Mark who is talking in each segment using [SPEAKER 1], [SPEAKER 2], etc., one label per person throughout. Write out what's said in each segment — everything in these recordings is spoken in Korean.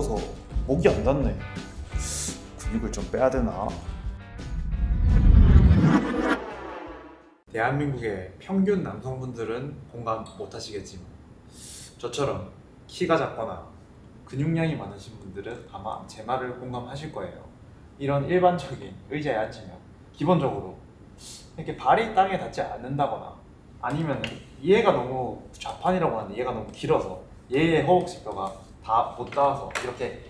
[SPEAKER 1] 두꺼워서 목이 안 닿네. 근육을 좀 빼야 되나?
[SPEAKER 2] 대한민국의 평균 남성분들은 공감 못 하시겠지만 저처럼 키가 작거나 근육량이 많으신 분들은 아마 제 말을 공감하실 거예요. 이런 일반적인 의자에 앉으면 기본적으로 이렇게 발이 땅에 닿지 않는다거나 아니면 얘가 너무 좌판이라고 하는데 얘가 너무 길어서 얘의 허벅지뼈가 다 못 닿아서 이렇게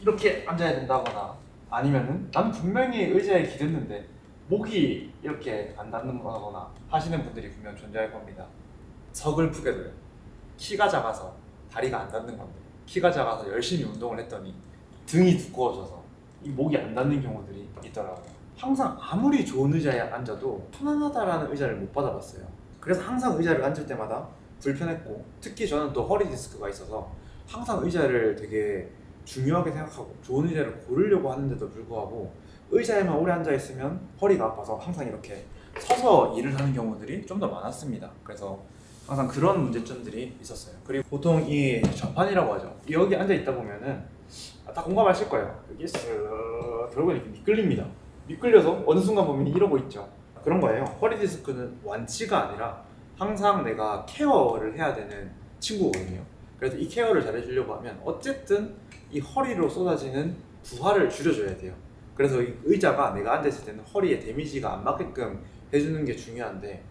[SPEAKER 2] 이렇게 앉아야 된다거나 아니면은 난 분명히 의자에 기댔는데 목이 이렇게 안 닿는 거나 하시는 분들이 분명 존재할 겁니다. 서글프게도요. 키가 작아서 다리가 안 닿는 건데 키가 작아서 열심히 운동을 했더니 등이 두꺼워져서 이 목이 안 닿는 경우들이 있더라고요. 항상 아무리 좋은 의자에 앉아도 편안하다라는 의자를 못 받아봤어요. 그래서 항상 의자를 앉을 때마다 불편했고 특히 저는 또 허리 디스크가 있어서 항상 의자를 되게 중요하게 생각하고 좋은 의자를 고르려고 하는데도 불구하고 의자에만 오래 앉아 있으면 허리가 아파서 항상 이렇게 서서 일을 하는 경우들이 좀 더 많았습니다. 그래서 항상 그런 문제점들이 있었어요. 그리고 보통 이 좌판이라고 하죠. 여기 앉아 있다 보면은 아, 다 공감하실 거예요. 여기 쓱 들어보면 이렇게 미끌립니다. 미끌려서 어느 순간 보면 이러고 있죠. 그런 거예요. 허리 디스크는 완치가 아니라 항상 내가 케어를 해야 되는 친구거든요. 그래서 이 케어를 잘 해주려고 하면 어쨌든 이 허리로 쏟아지는 부하를 줄여줘야 돼요. 그래서 이 의자가 내가 앉았을 때는 허리에 데미지가 안 맞게끔 해주는 게 중요한데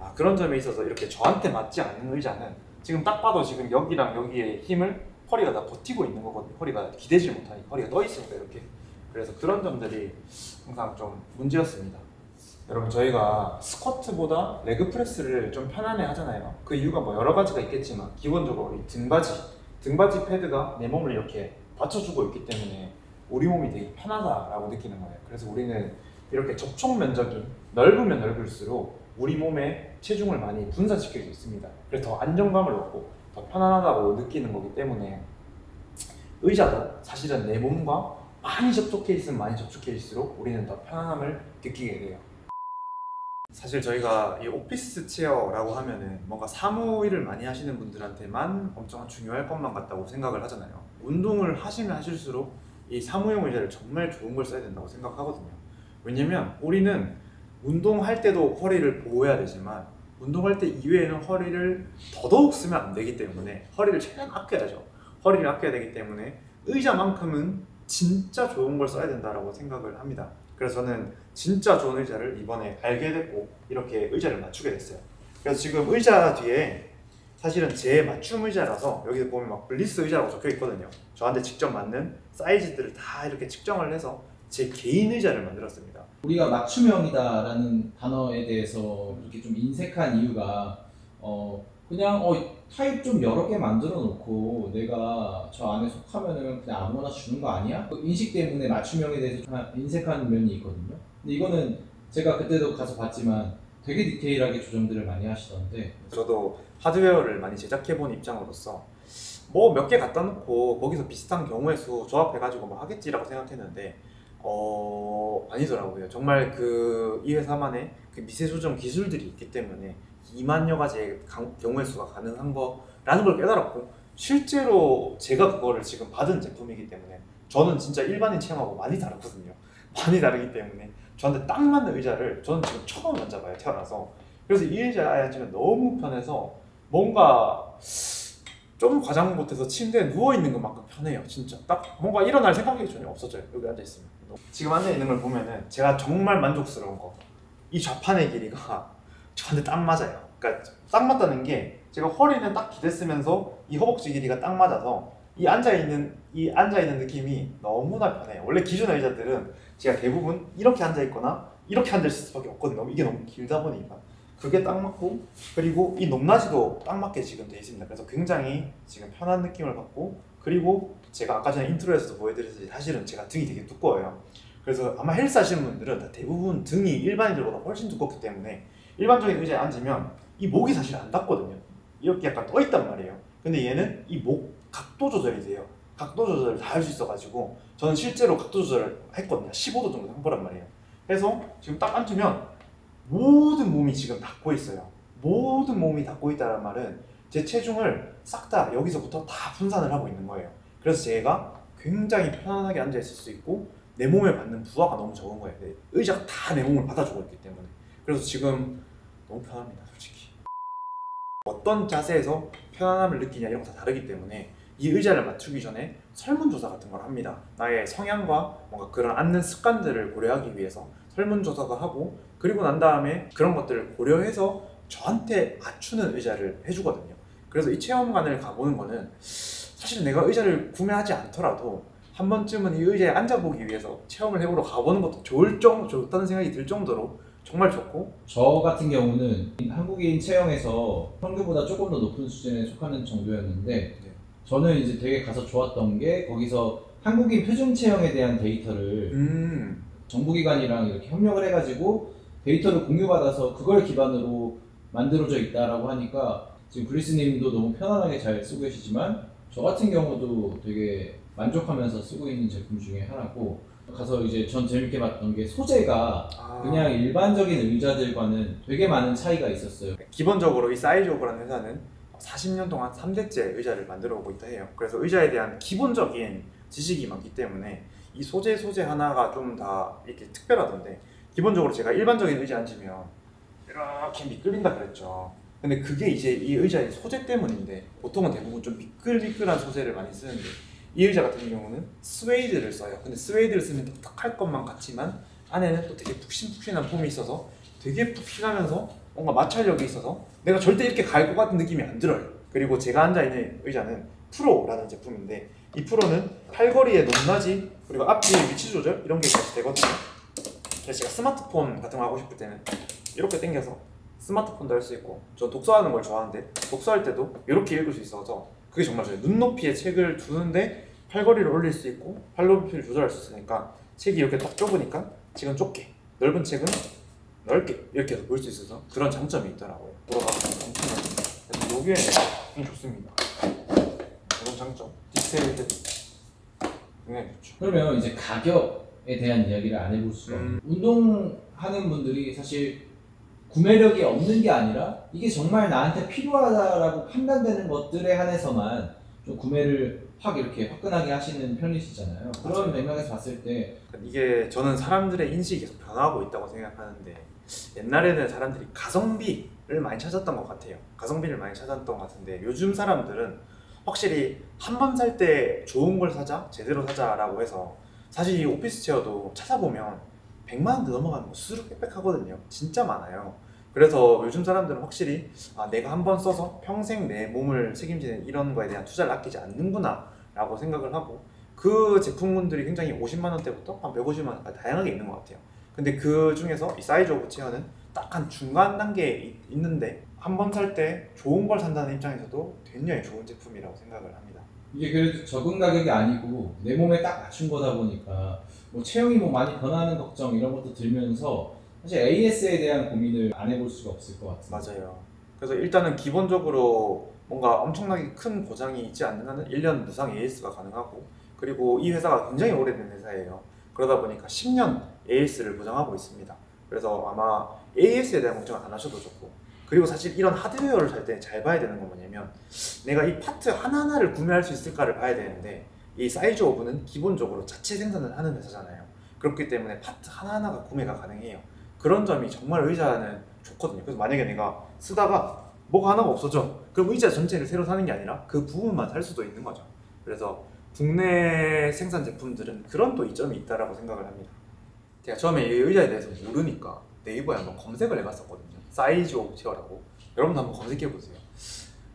[SPEAKER 2] 아, 그런 점에 있어서 이렇게 저한테 맞지 않는 의자는 지금 딱 봐도 지금 여기랑 여기에 힘을 허리가 다 버티고 있는 거거든요. 허리가 기대지 못하니 허리가 떠 있으니까 이렇게 그래서 그런 점들이 항상 좀 문제였습니다. 여러분 저희가 스쿼트보다 레그 프레스를 좀 편안해 하잖아요. 그 이유가 뭐 여러 가지가 있겠지만 기본적으로 이 등받이 등받이 패드가 내 몸을 이렇게 받쳐주고 있기 때문에 우리 몸이 되게 편하다라고 느끼는 거예요. 그래서 우리는 이렇게 접촉 면적이 넓으면 넓을수록 우리 몸에 체중을 많이 분산시킬 수 있습니다. 그래서 더 안정감을 얻고 더 편안하다고 느끼는 거기 때문에 의자도 사실은 내 몸과 많이 접촉해 있으면 많이 접촉해 있을수록 우리는 더 편안함을 느끼게 돼요. 사실 저희가 이 오피스 체어라고 하면은 뭔가 사무일을 많이 하시는 분들한테만 엄청 중요할 것만 같다고 생각을 하잖아요. 운동을 하시면 하실수록 이 사무용 의자를 정말 좋은 걸 써야 된다고 생각하거든요. 왜냐면 우리는 운동할 때도 허리를 보호해야 되지만 운동할 때 이외에는 허리를 더더욱 쓰면 안 되기 때문에 허리를 최대한 아껴야죠. 허리를 아껴야 되기 때문에 의자만큼은 진짜 좋은 걸 써야 된다라고 생각을 합니다. 그래서 저는 진짜 좋은 의자를 이번에 알게 됐고 이렇게 의자를 맞추게 됐어요. 그래서 지금 의자 뒤에 사실은 제 맞춤 의자라서 여기 보면 막 블리스 의자라고 적혀 있거든요. 저한테 직접 맞는 사이즈들을 다 이렇게 측정을 해서 제 개인 의자를 만들었습니다.
[SPEAKER 3] 우리가 맞춤형이다라는 단어에 대해서 이렇게 좀 인색한 이유가 어 그냥 어 타입 좀 여러 개 만들어 놓고 내가 저 안에 속하면은 그냥 아무거나 주는 거 아니야? 그 인식 때문에 맞춤형에 대해서 좀 인색한 면이 있거든요. 근데 이거는 제가 그때도 가서 봤지만 되게 디테일하게 조정들을 많이 하시던데
[SPEAKER 2] 저도 하드웨어를 많이 제작해본 입장으로서 뭐 몇 개 갖다 놓고 거기서 비슷한 경우의 수 조합해가지고 뭐 하겠지라고 생각했는데 어 아니더라고요. 정말 그 이 회사만의 그 미세 조정 기술들이 있기 때문에 2만여 가지의 강- 경우의 수가 가능한 거라는 걸 깨달았고 실제로 제가 그거를 지금 받은 제품이기 때문에 저는 진짜 일반인 체형하고 많이 다르거든요. 많이 다르기 때문에 저한테 딱 맞는 의자를 저는 지금 처음 앉아봐요 태어나서 그래서 이 의자에 앉으면 너무 편해서 뭔가 좀 과장 못해서 침대에 누워 있는 것만큼 편해요 진짜. 딱 뭔가 일어날 생각이 전혀 없어져요 여기 앉아 있으면. 지금 앉아 있는 걸 보면은 제가 정말 만족스러운 거 이 좌판의 길이가 저한테 딱 맞아요. 그러니까 딱 맞다는 게 제가 허리는 딱 기댔으면서 이 허벅지 길이가 딱 맞아서 이 앉아 있는 이 앉아 있는 느낌이 너무나 편해요. 원래 기존 의자들은 제가 대부분 이렇게 앉아 있거나 이렇게 앉아 있을 수밖에 없거든요. 이게 너무 길다 보니까 그게 딱 맞고 그리고 이 높낮이도 딱 맞게 지금 돼 있습니다. 그래서 굉장히 지금 편한 느낌을 받고 그리고 제가 아까 전에 인트로에서도 보여드렸듯이 사실은 제가 등이 되게 두꺼워요. 그래서 아마 헬스 하시는 분들은 다 대부분 등이 일반인들보다 훨씬 두껍기 때문에 일반적인 의자에 앉으면 이 목이 사실 안 닿거든요. 이렇게 약간 떠 있단 말이에요. 근데 얘는 이 목 각도 조절이 돼요. 각도 조절을 다 할 수 있어가지고 저는 실제로 각도 조절을 했거든요. 15도 정도 한 거란 말이에요. 그래서 지금 딱 앉으면 모든 몸이 지금 닿고 있어요. 모든 몸이 닿고 있다는 말은 제 체중을 싹 다 여기서부터 다 분산을 하고 있는 거예요. 그래서 제가 굉장히 편안하게 앉아 있을 수 있고 내 몸에 받는 부하가 너무 적은 거예요. 네, 의자가 다 내 몸을 받아주고 있기 때문에 그래서 지금 너무 편합니다, 솔직히. 어떤 자세에서 편안함을 느끼냐 이런 거 다 다르기 때문에 이 의자를 맞추기 전에 설문조사 같은 걸 합니다. 나의 성향과 뭔가 그런 앉는 습관들을 고려하기 위해서 설문조사도 하고 그리고 난 다음에 그런 것들을 고려해서 저한테 맞추는 의자를 해주거든요. 그래서 이 체험관을 가보는 거는 사실 내가 의자를 구매하지 않더라도 한 번쯤은 이 의자에 앉아보기 위해서 체험을 해보러 가보는 것도 좋을 정 좋다는 생각이 들 정도로 정말 좋고.
[SPEAKER 3] 저 같은 경우는 한국인 체형에서 평균보다 조금 더 높은 수준에 속하는 정도였는데 저는 이제 되게 가서 좋았던 게 거기서 한국인 표준 체형에 대한 데이터를
[SPEAKER 2] 음
[SPEAKER 3] 정부기관이랑 이렇게 협력을 해가지고 데이터를 공유받아서 그걸 기반으로 만들어져 있다라고 하니까 지금 브리스님도 너무 편안하게 잘 쓰고 계시지만 저 같은 경우도 되게 만족하면서 쓰고 있는 제품 중에 하나고 가서 이제 전 재밌게 봤던 게 소재가
[SPEAKER 2] 아,
[SPEAKER 3] 그냥 일반적인 의자들과는 되게 많은 차이가 있었어요.
[SPEAKER 2] 기본적으로 이 사이즈오브라는 회사는 40년 동안 3대째 의자를 만들어 오고 있다 해요. 그래서 의자에 대한 기본적인 지식이 많기 때문에 이 소재 소재 하나가 좀 다 이렇게 특별하던데 기본적으로 제가 일반적인 의자 앉으면 이렇게 미끌린다 그랬죠. 근데 그게 이제 이 의자의 소재 때문인데 보통은 대부분 좀 미끌미끌한 소재를 많이 쓰는데 이 의자 같은 경우는 스웨이드를 써요. 근데 스웨이드를 쓰면 딱딱할 것만 같지만 안에는 또 되게 푹신푹신한 foam이 있어서 되게 푹신하면서 뭔가 마찰력이 있어서 내가 절대 이렇게 갈 것 같은 느낌이 안 들어요. 그리고 제가 앉아 있는 의자는 프로라는 제품인데 이 프로는 팔걸이의 높낮이 그리고 앞뒤 위치 조절 이런 게 같이 되거든요. 그래서 제가 스마트폰 같은 거 하고 싶을 때는 이렇게 당겨서 스마트폰도 할 수 있고 저 독서하는 걸 좋아하는데 독서할 때도 이렇게 읽을 수 있어서 그게 정말 좋아요. 눈높이에 책을 두는데 팔걸이를 올릴 수 있고 팔 높이를 조절할 수 있으니까 책이 이렇게 딱 좁으니까 책은 좁게 넓은 책은 넓게 이렇게 해서 볼 수 있어서 그런 장점이 있더라고요. 돌아가서 장점은 그래서 요게 좋습니다. 그런 장점 굉장히 좋죠.
[SPEAKER 3] 그러면 이제 가격에 대한 이야기를 안 해볼 수가 없는
[SPEAKER 2] 음.
[SPEAKER 3] 운동하는 분들이 사실 구매력이 없는 게 아니라 이게 정말 나한테 필요하다라고 판단되는 것들에 한해서만 좀 구매를 확 이렇게 화끈하게 하시는 편이시잖아요. 그런
[SPEAKER 2] 맞아요.
[SPEAKER 3] 맥락에서 봤을 때
[SPEAKER 2] 이게 저는 사람들의 인식이 계속 변화하고 있다고 생각하는데 옛날에는 사람들이 가성비를 많이 찾았던 것 같아요. 가성비를 많이 찾았던 것 같은데 요즘 사람들은 확실히 한 번 살 때 좋은 걸 사자, 제대로 사자라고 해서 사실 이 office chair도 찾아보면 100만 원도 넘어가는 거 수두룩 빽빽하거든요. 진짜 많아요. 그래서 요즘 사람들은 확실히 아, 내가 한 번 써서 평생 내 몸을 책임지는 이런 거에 대한 투자를 아끼지 않는구나 라고 생각을 하고 그 제품군들이 굉장히 50만 원대부터 한 150만 원까지 다양하게 있는 것 같아요. 근데 그 중에서 이 사이즈 오브 체어는 딱 한 중간 단계에 이- 있는데 한 번 살 때 좋은 걸 산다는 입장에서도 굉장히 좋은 제품이라고 생각을 합니다.
[SPEAKER 3] 이게 그래도 적은 가격이 아니고 내 몸에 딱 맞춘 거다 보니까 뭐 체형이 뭐 많이 변하는 걱정 이런 것도 들면서 사실 AS에 대한 고민을 안 해볼 수가 없을 것 같아요.
[SPEAKER 2] 맞아요. 그래서 일단은 기본적으로 뭔가 엄청나게 큰 고장이 있지 않는 한은 1년 무상 AS가 가능하고 그리고 이 회사가 굉장히 오래된 회사예요. 그러다 보니까 10년 AS를 보장하고 있습니다. 그래서 아마 AS에 대한 걱정을 안 하셔도 좋고 그리고 사실 이런 하드웨어를 살 때 잘 봐야 되는 건 뭐냐면 내가 이 파트 하나하나를 구매할 수 있을까를 봐야 되는데 이 사이즈 오브는 기본적으로 자체 생산을 하는 회사잖아요. 그렇기 때문에 파트 하나하나가 구매가 가능해요. 그런 점이 정말 의자는 좋거든요. 그래서 만약에 내가 쓰다가 뭐가 하나가 없어져. 그럼 의자 전체를 새로 사는 게 아니라 그 부분만 살 수도 있는 거죠. 그래서 국내 생산 제품들은 그런 또 이점이 있다라고 생각을 합니다. 제가 처음에 이 의자에 대해서 모르니까 네이버에 한번 검색을 해봤었거든요. 사이즈 오브 체어라고. 여러분도 한번 검색해 보세요.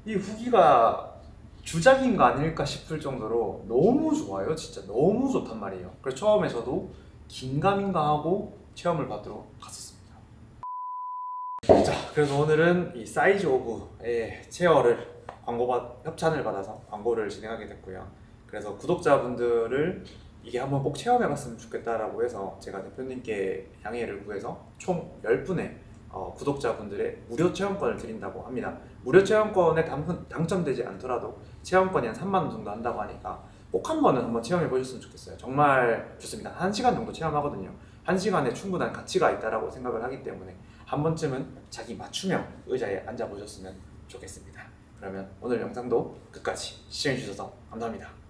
[SPEAKER 2] 이 후기가 주작인가 아닐까 싶을 정도로 너무 좋아요. 진짜 너무 좋단 말이에요. 그래서 처음에 저도 긴가민가 하고 체험을 받으러 갔었습니다. 자, 그래서 오늘은 이 사이즈 오브의 체어를 광고 받 협찬을 받아서 광고를 진행하게 됐고요. 그래서 구독자분들을 이게 한번 꼭 체험해봤으면 좋겠다라고 해서 제가 대표님께 양해를 구해서 총 10분의 어, 구독자분들의 무료 체험권을 드린다고 합니다. 무료 체험권에 당, 당첨되지 않더라도 체험권이 한 3만 원 정도 한다고 하니까 꼭 한 번은 한번 체험해 보셨으면 좋겠어요. 정말 좋습니다. 한 시간 정도 체험하거든요. 한 시간에 충분한 가치가 있다라고 생각을 하기 때문에 한 번쯤은 자기 맞춤형 의자에 앉아 보셨으면 좋겠습니다. 그러면 오늘 영상도 끝까지 시청해 주셔서 감사합니다.